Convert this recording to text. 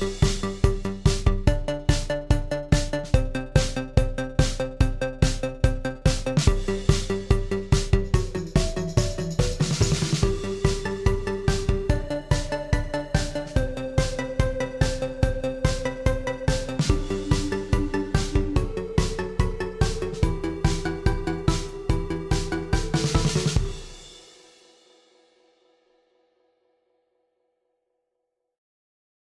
Bye.